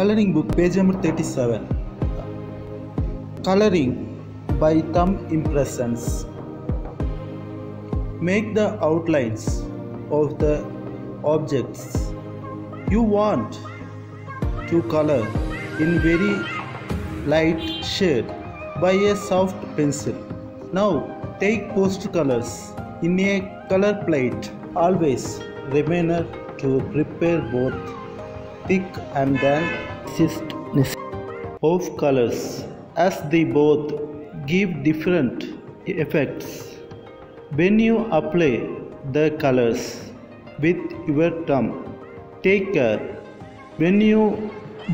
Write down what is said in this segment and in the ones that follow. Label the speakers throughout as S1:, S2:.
S1: Coloring book, page number 37. Coloring by thumb impressions. Make the outlines of the objects you want to color in very light shade by a soft pencil. Now take post colors in a color plate. Always remember to prepare both thick and then thickness of colors as they both give different effects. When you apply the colors with your thumb, take care when you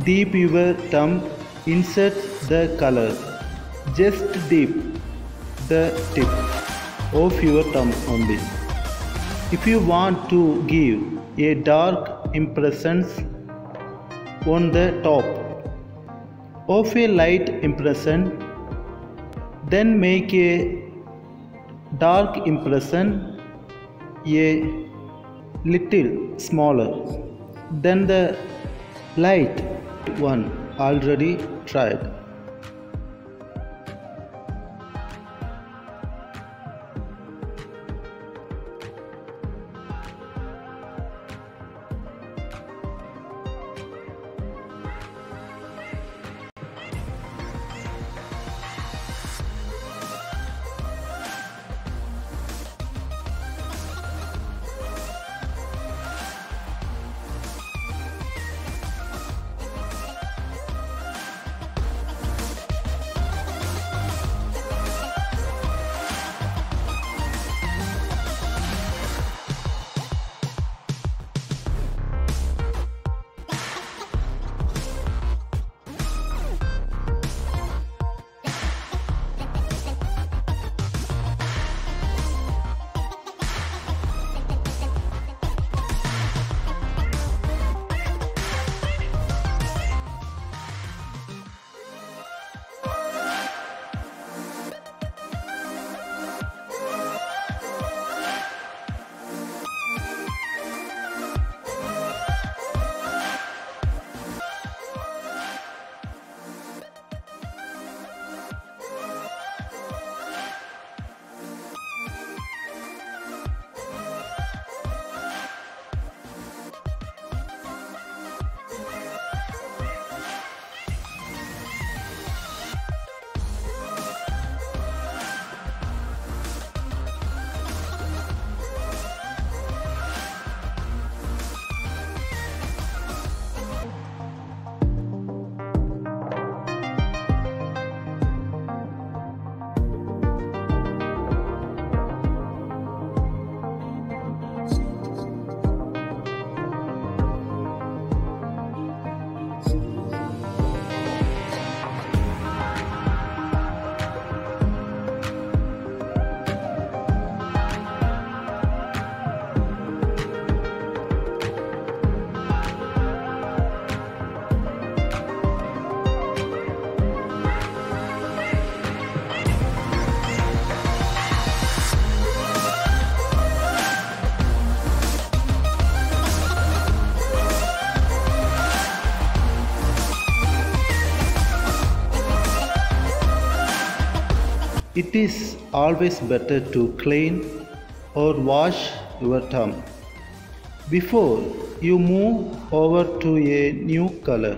S1: dip your thumb insert the color. Just dip the tip of your thumb only. If you want to give a dark impressions on the top of a light impression, then make a dark impression a little smaller than the light one already tried. It is always better to clean or wash your thumb before you move over to a new color.